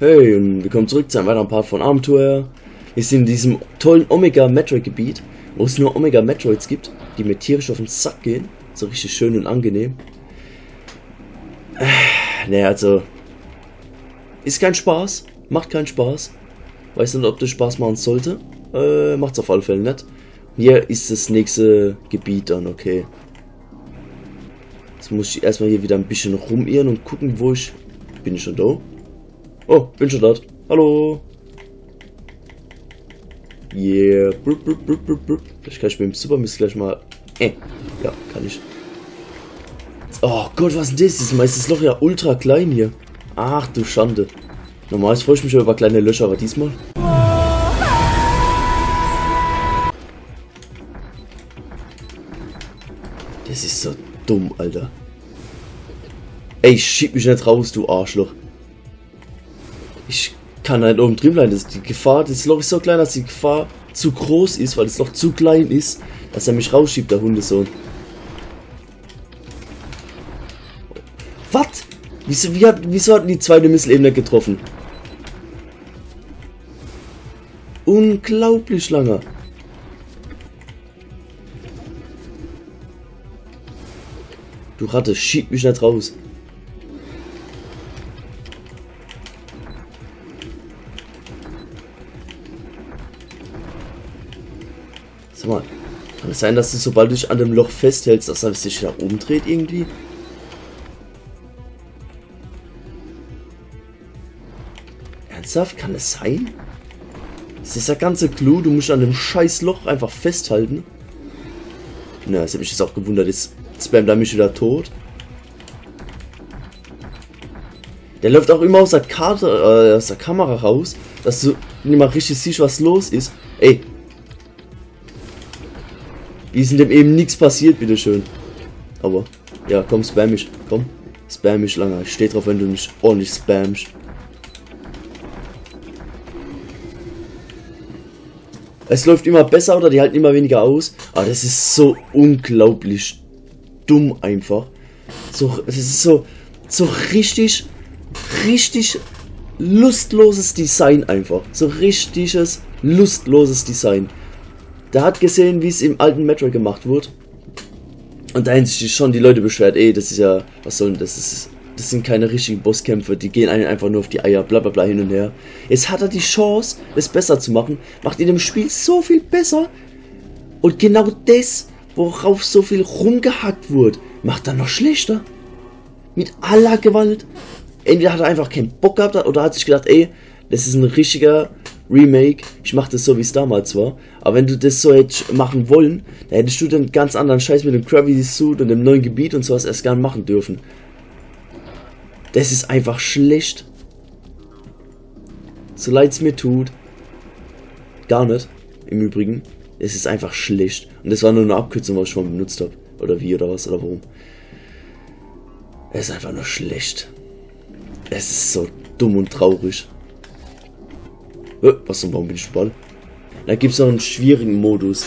Hey, und willkommen zurück zu einem weiteren Part von Abenteuer. Wir sind in diesem tollen Omega Metroid Gebiet, wo es nur Omega Metroids gibt, die mir tierisch auf den Sack gehen. So richtig schön und angenehm. Äh, naja, also. Ist kein Spaß. Macht keinen Spaß. Weiß nicht, ob das Spaß machen sollte. Äh, macht's auf alle Fälle nicht. Hier ist das nächste Gebiet dann, okay. Jetzt muss ich erstmal hier wieder ein bisschen rumirren und gucken, wo ich. Bin ich schon da? Oh, bin schon dort. Hallo. Yeah. Brup, brup, brup, brup, brup. Vielleicht kann ich mit dem Supermist gleich mal... Äh. Ja, kann ich. Oh Gott, was ist denn das? Das meiste Loch ja ultra klein hier. Ach du Schande. Normalerweise freue ich mich über kleine Löcher, aber diesmal... Das ist so dumm, Alter. Ey, schieb mich nicht raus, du Arschloch. Ich kann halt oben drin bleiben. Das, die Gefahr, das Loch ist so klein, dass die Gefahr zu groß ist, weil das Loch zu klein ist, dass er mich rausschiebt, der Hundesohn. Was? Wieso, wie hat, wieso hat die zweite Missile eben nicht getroffen? Unglaublich langer. Du Ratte, schieb mich nicht raus. Sag mal, kann es sein, dass du sobald du dich an dem Loch festhältst, dass er sich nach oben dreht irgendwie? Ernsthaft? Kann es sein? Das ist der ganze Clou, du musst an dem scheiß Loch einfach festhalten. Na, das hat mich jetzt auch gewundert, ist Spam da mich wieder tot. Der läuft auch immer aus der Karte, äh, aus der Kamera raus, dass du nicht mal richtig siehst, was los ist. Ey, ist in dem eben nichts passiert, bitteschön. Aber, ja, komm, spam mich. Komm, spam mich lange. Ich stehe drauf, wenn du mich ordentlich spammst. Es läuft immer besser oder die halten immer weniger aus. Aber das ist so unglaublich dumm einfach. So, es ist so, so richtig, richtig lustloses Design einfach. So richtiges, lustloses Design. Der hat gesehen, wie es im alten Metroid gemacht wurde. Und da haben sich schon die Leute beschwert, ey, das ist ja, was soll denn das? Ist, das sind keine richtigen Bosskämpfe, die gehen einen einfach nur auf die Eier, bla bla bla hin und her. Jetzt hat er die Chance, es besser zu machen, macht in dem Spiel so viel besser. Und genau das, worauf so viel rumgehackt wurde, macht er noch schlechter. Mit aller Gewalt. Entweder hat er einfach keinen Bock gehabt oder hat sich gedacht, ey, das ist ein richtiger Remake, ich mache das so, wie es damals war. Aber wenn du das so hättest machen wollen, dann hättest du den ganz anderen Scheiß mit dem Gravity Suit und dem neuen Gebiet und sowas erst nicht machen dürfen. Das ist einfach schlecht. So leid es mir tut. Gar nicht, im Übrigen. Es ist einfach schlecht. Und das war nur eine Abkürzung, was ich schon benutzt habe. Oder wie oder was oder warum. Es ist einfach nur schlecht. Es ist so dumm und traurig. Äh, was zum Baum bin ich Ball? Da gibt es noch einen schwierigen Modus.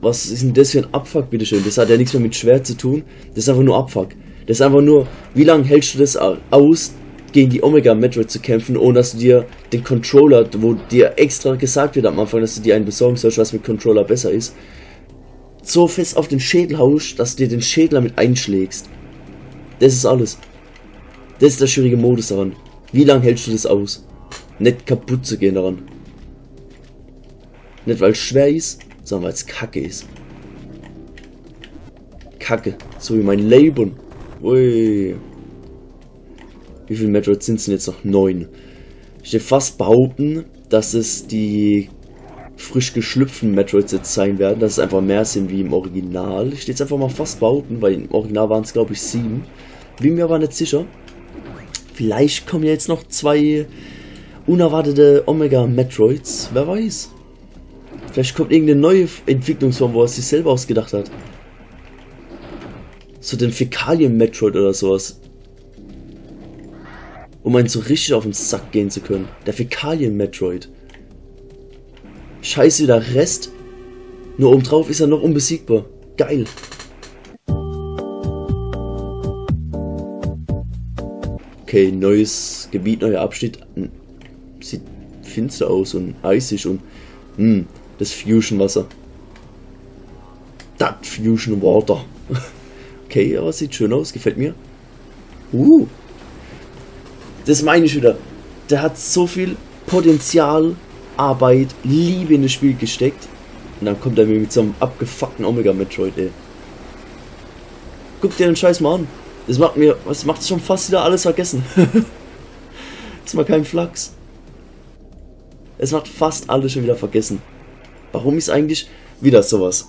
Was ist denn das für ein Abfuck, bitteschön? Das hat ja nichts mehr mit schwer zu tun. Das ist einfach nur Abfuck. Das ist einfach nur, wie lange hältst du das aus, gegen die Omega Metroid zu kämpfen, ohne dass du dir den Controller, wo dir extra gesagt wird am Anfang, dass du dir einen besorgen sollst, was mit Controller besser ist, so fest auf den Schädel haust, dass du dir den Schädel damit einschlägst. Das ist alles. Das ist der schwierige Modus daran. Wie lange hältst du das aus? Nicht kaputt zu gehen daran. Nicht weil es schwer ist, sondern weil es kacke ist. Kacke. So wie mein Leben. Ui. Wie viele Metroid sind es denn jetzt noch? Neun. Ich will fast behaupten, dass es die frisch geschlüpften Metroids jetzt sein werden, dass es einfach mehr sind wie im Original. Ich will jetzt einfach mal fast behaupten, weil im Original waren es glaube ich sieben. Bin mir aber nicht sicher. Vielleicht kommen jetzt noch zwei unerwartete Omega Metroids, wer weiß. Vielleicht kommt irgendeine neue Entwicklungsform, wo er sich selber ausgedacht hat. So den Fäkalien-Metroid oder sowas. Um einen so richtig auf den Sack gehen zu können. Der Fäkalien-Metroid. Scheiße, der Rest. Nur obendrauf ist er noch unbesiegbar. Geil. Okay, neues Gebiet, neuer Abschnitt. Finster aus und eisig und hm, das Fusion Wasser. Das Fusion Water. okay, aber sieht schön aus, gefällt mir. Uh. Das meine ich wieder. Der hat so viel Potenzial, Arbeit, Liebe in das Spiel gesteckt. Und dann kommt er mir mit so einem abgefuckten Omega Metroid, ey. Guck dir den Scheiß mal an. Das macht mir, was macht schon fast wieder alles vergessen. ist mal kein Flachs. Es macht fast alles schon wieder vergessen. Warum ist eigentlich wieder sowas?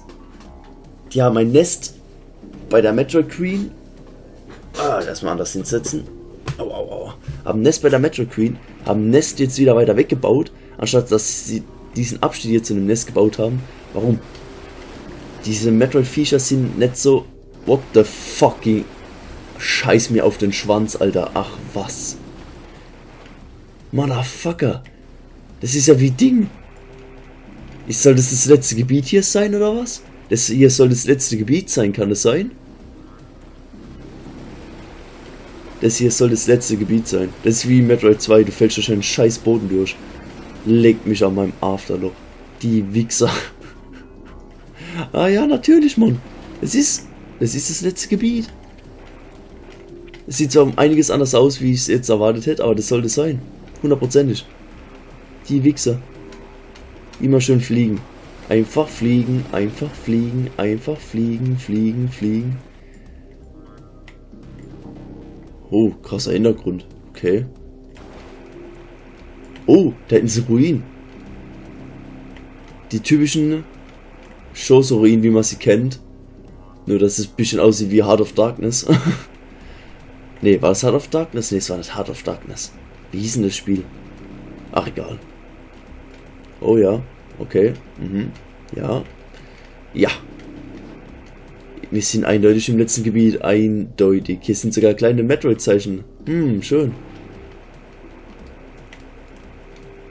Die haben ein Nest bei der Metroid Queen. Ah, erstmal anders hinsetzen. Au, au, au. Haben Nest bei der Metroid Queen. Haben Nest jetzt wieder weiter weggebaut. Anstatt dass sie diesen Abstieg hier zu einem Nest gebaut haben. Warum? Diese Metroid-Viecher sind nicht so. What the fucking. Scheiß mir auf den Schwanz, Alter. Ach was. Motherfucker. Das ist ja wie Ding. Ich soll das das letzte Gebiet hier sein, oder was? Das hier soll das letzte Gebiet sein, kann das sein? Das hier soll das letzte Gebiet sein. Das ist wie Metroid 2, du fällst durch einen scheiß Boden durch. Legt mich an meinem Afterloch. Die Wichser. ah ja, natürlich, Mann. Es ist, es ist das letzte Gebiet. Es sieht zwar um einiges anders aus, wie ich es jetzt erwartet hätte, aber das sollte sein. Hundertprozentig. Die Wichser. Immer schön fliegen. Einfach fliegen, einfach fliegen, einfach fliegen, fliegen, fliegen. Oh, krasser Hintergrund. Okay. Oh, da hinten ist Ruin. Die typischen Shows-Ruinen, wie man sie kennt. Nur, dass es ein bisschen aussieht wie Heart of Darkness. ne, war das Heart of Darkness? Ne, es war nicht Heart of Darkness. Wie hieß denn das Spiel? Ach, egal. Oh ja, okay. Mhm. Ja. Ja. Wir sind eindeutig im letzten Gebiet. Eindeutig. Hier sind sogar kleine Metroid-Zeichen. Hm, schön.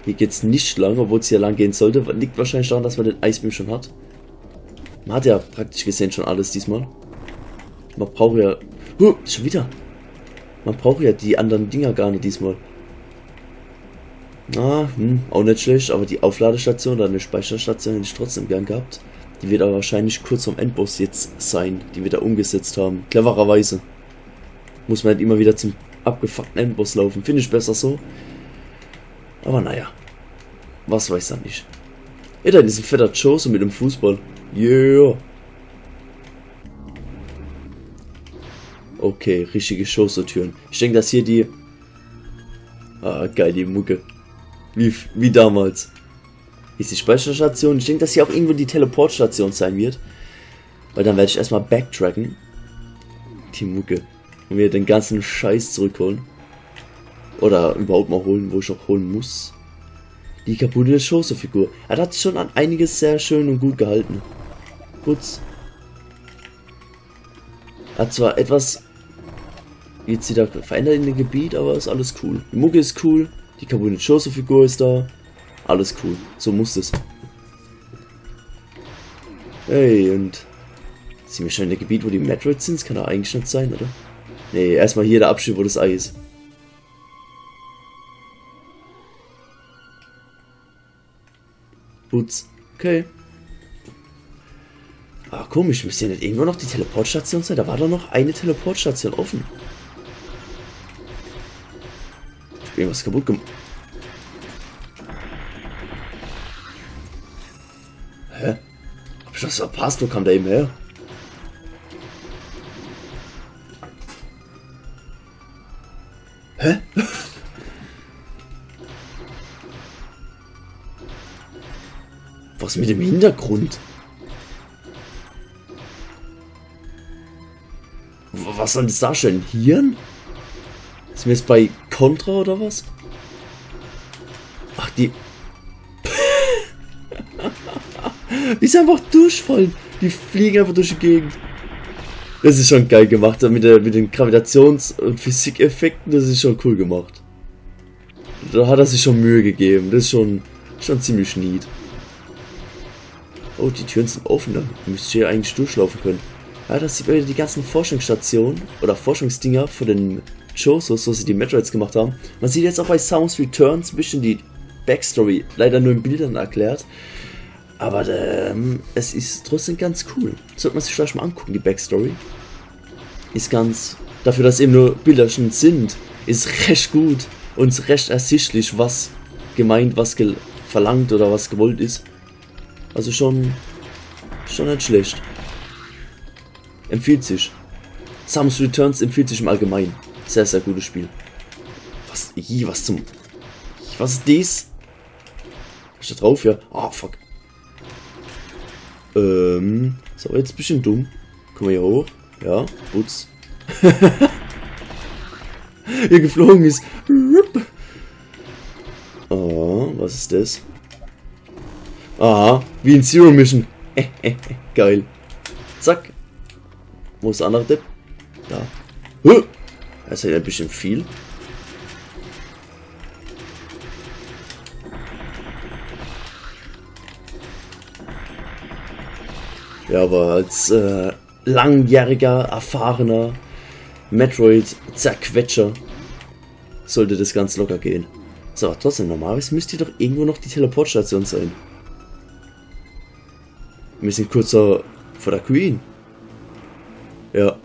Hier geht's nicht lang, obwohl es hier lang gehen sollte. Liegt wahrscheinlich daran, dass man den Eisbeam schon hat. Man hat ja praktisch gesehen schon alles diesmal. Man braucht ja... Huh, schon wieder. Man braucht ja die anderen Dinger gar nicht diesmal. Ah, hm, auch nicht schlecht, aber die Aufladestation oder eine Speicherstation hätte ich trotzdem gern gehabt. Die wird aber wahrscheinlich kurz vom Endboss jetzt sein, die wir da umgesetzt haben. Clevererweise. Muss man halt immer wieder zum abgefuckten Endboss laufen. Finde ich besser so. Aber naja. Was weiß er nicht. Ja, da ist ein fetter Chose mit dem Fußball. Yeah. Okay, richtige Schoßo-Türen. Ich denke, dass hier die... Ah, geil, die Mucke. Wie, wie damals. Ist die Speicherstation. Ich denke, dass hier auch irgendwo die Teleportstation sein wird. Weil dann werde ich erstmal backtracken. Die Mucke. Und mir den ganzen Scheiß zurückholen. Oder überhaupt mal holen, wo ich auch holen muss. Die kaputte Schoße-Figur. Er hat schon an einiges sehr schön und gut gehalten. Putz. Hat zwar etwas jetzt wieder verändert in dem Gebiet, aber ist alles cool. Die Mucke ist cool, die kaputte Schoße-Figur ist da. Alles cool. So muss es. Hey, und sind wir schon in dem Gebiet, wo die Metroids sind? Kann doch eigentlich nicht sein, oder? Nee, erstmal hier der Abschnitt, wo das Ei ist. Putz. Okay. Ah, komisch, müsste ja nicht irgendwo noch die Teleportstation sein? Da war doch noch eine Teleportstation offen. Irgendwas kaputt gemacht. Hä? Hab ich das verpasst? Wo kam der eben her? Hä? Was mit dem Hintergrund? Was soll das darstellen? Hirn? Sind wir jetzt bei Contra oder was? Ach, die... ist einfach durchfallen. Die fliegen einfach durch die Gegend. Das ist schon geil gemacht. Mit, der, mit den Gravitations- und Physikeffekten, das ist schon cool gemacht. Da hat er sich schon Mühe gegeben. Das ist schon, schon ziemlich neat. Oh, die Türen sind offen, dann müsste ich hier eigentlich durchlaufen können. Ja, das sieht man wieder die ganzen Forschungsstationen oder Forschungsdinger von den Josos, so sie die Metroids gemacht haben. Man sieht jetzt auch bei Sounds Returns ein bisschen die Backstory, leider nur in Bildern erklärt. Aber ähm, es ist trotzdem ganz cool. Sollte man sich vielleicht mal angucken, die Backstory. Ist ganz, dafür, dass eben nur Bilder schon sind, ist recht gut und recht ersichtlich, was gemeint, was ge verlangt oder was gewollt ist. Also schon, schon nicht schlecht. Empfiehlt sich. Samus Returns empfiehlt sich im Allgemeinen. Sehr, sehr gutes Spiel. Was, ih, was zum... Was ist dies? Ist da drauf? Ja. Oh, fuck. Ähm, so, jetzt ein bisschen dumm. Guck mal hier hoch. Ja, Putz. hier geflogen ist. Oh, was ist das? Aha, wie in Zero Mission. Geil. Zack. Wo ist der andere Depp? Da. Das ist ja ein bisschen viel. Ja, aber als äh, langjähriger, erfahrener Metroid-Zerquetscher sollte das ganz locker gehen. So, aber trotzdem, normalerweise müsste doch irgendwo noch die Teleportstation sein. Wir sind kurz vor der Queen. Ja.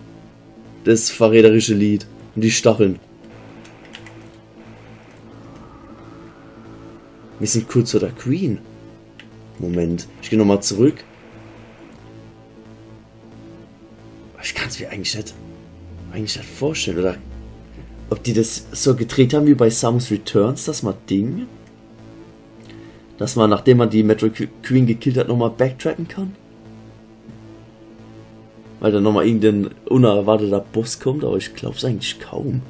Das verräterische Lied. Die Stacheln. Wir sind kurz vor der Queen. Moment. Ich gehe nochmal zurück. Ich kann es mir eigentlich nicht, eigentlich nicht vorstellen, oder? Ob die das so gedreht haben wie bei Samus Returns, das mal Ding? Dass man, nachdem man die Metro Queen gekillt hat, nochmal backtracken kann? Weil dann nochmal irgendein unerwarteter Boss kommt, aber ich glaube es eigentlich kaum.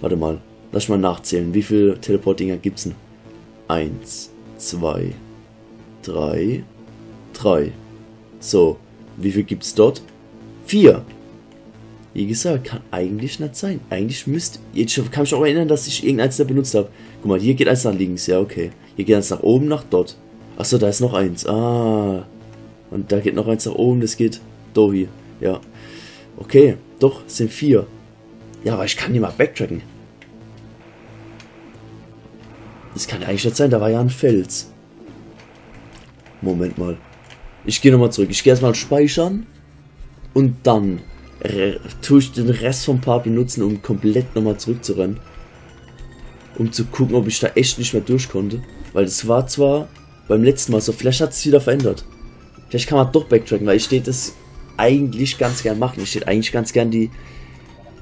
Warte mal, lass mal nachzählen. Wie viele Teleport-Dinger gibt's denn? Eins, zwei, drei, drei. So, wie viel gibt's dort? Vier. Wie gesagt, kann eigentlich nicht sein. Eigentlich müsste. Jetzt kann ich mich auch erinnern, dass ich irgendeins da benutzt habe. Guck mal, hier geht eins nach links. Ja, okay. Hier geht eins nach oben, nach dort. Achso, da ist noch eins. Ah. Und da geht noch eins nach oben. Das geht Dohi. Ja. Okay, doch, sind vier. Ja, aber ich kann nicht mal backtracken. Das kann eigentlich nicht sein, da war ja ein Fels. Moment mal. Ich gehe nochmal zurück. Ich gehe erstmal speichern. Und dann tue ich den Rest vom Part benutzen, um komplett nochmal zurückzurennen. Um zu gucken, ob ich da echt nicht mehr durch konnte. Weil es war zwar beim letzten Mal so, vielleicht hat es wieder verändert. Vielleicht kann man doch backtracken, weil ich steht das eigentlich ganz gern machen. Ich würde eigentlich ganz gern die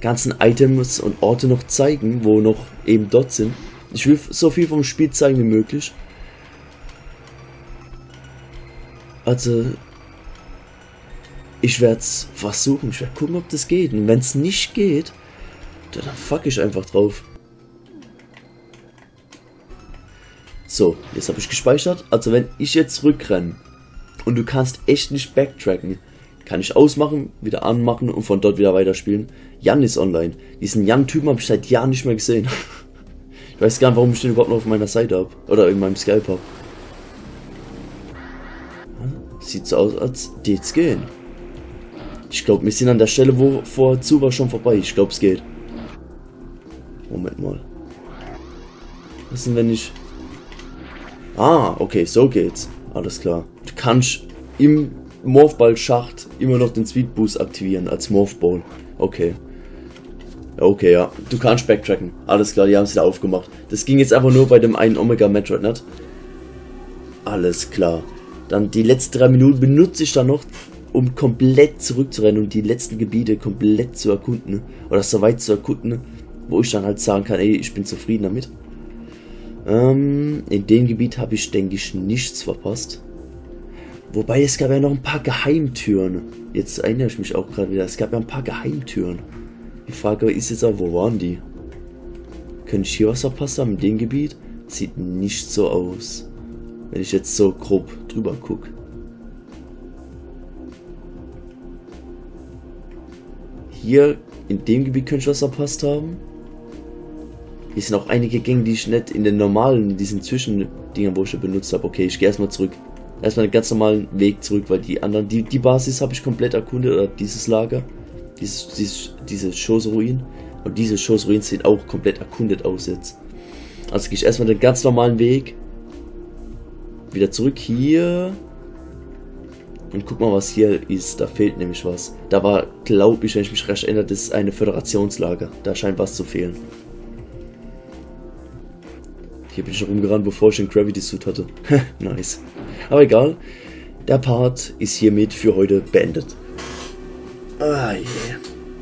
ganzen Items und Orte noch zeigen, wo noch eben dort sind. Ich will so viel vom Spiel zeigen wie möglich. Also, ich werde es versuchen. Ich werde gucken, ob das geht. Und wenn es nicht geht, dann fuck ich einfach drauf. So, jetzt habe ich gespeichert. Also wenn ich jetzt rückrenne und du kannst echt nicht backtracken, kann ich ausmachen, wieder anmachen und von dort wieder weiterspielen. Jan ist online. Diesen Jan-Typen habe ich seit Jahren nicht mehr gesehen. ich weiß gar nicht, warum ich den überhaupt noch auf meiner Seite habe. Oder in meinem Skype habe. Sieht so aus, als die jetzt gehen. Ich glaube, wir sind an der Stelle, wo vorzu war, schon vorbei. Ich glaube, es geht. Moment mal. Was denn, wenn ich... Ah, okay, so geht's. Alles klar. Du kannst im Morphball-Schacht immer noch den Speed Boost aktivieren als Morphball. Okay. Okay, ja. Du kannst backtracken. Alles klar, die haben es wieder aufgemacht. Das ging jetzt einfach nur bei dem einen Omega Metroid, nicht? Alles klar. Dann die letzten drei Minuten benutze ich dann noch, um komplett zurückzurennen und die letzten Gebiete komplett zu erkunden. Oder so weit zu erkunden, wo ich dann halt sagen kann, ey, ich bin zufrieden damit. Ähm, in dem Gebiet habe ich, denke ich, nichts verpasst. Wobei es gab ja noch ein paar Geheimtüren. Jetzt erinnere ich mich auch gerade wieder. Es gab ja ein paar Geheimtüren. Die Frage ist jetzt auch, wo waren die? Könnte ich hier was verpasst haben in dem Gebiet? Sieht nicht so aus. Wenn ich jetzt so grob drüber gucke. Hier in dem Gebiet könnte ich was verpasst haben. Hier sind auch einige Gänge, die ich nicht in den normalen, diesen Zwischendingern, wo ich benutzt habe. Okay, ich gehe erstmal zurück erstmal einen ganz normalen Weg zurück, weil die anderen, die, die Basis habe ich komplett erkundet, oder dieses Lager, dieses, dieses, diese Schoßruin. Und diese Shows Ruinen sehen auch komplett erkundet aus jetzt. Also gehe ich erstmal den ganz normalen Weg. Wieder zurück hier. Und guck mal, was hier ist. Da fehlt nämlich was. Da war, glaube ich, wenn ich mich recht erinnere, das ist eine Föderationslager. Da scheint was zu fehlen. Hier bin ich noch rumgerannt, bevor ich den Gravity Suit hatte. nice. Aber egal. Der Part ist hiermit für heute beendet. Ah, yeah.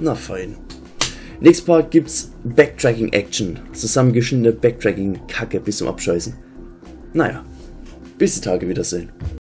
Na fein. Nächstes Part gibt's Backtracking Action. Zusammengeschnittene Backtracking Kacke bis zum Abscheißen. Naja. Bis die Tage wiedersehen.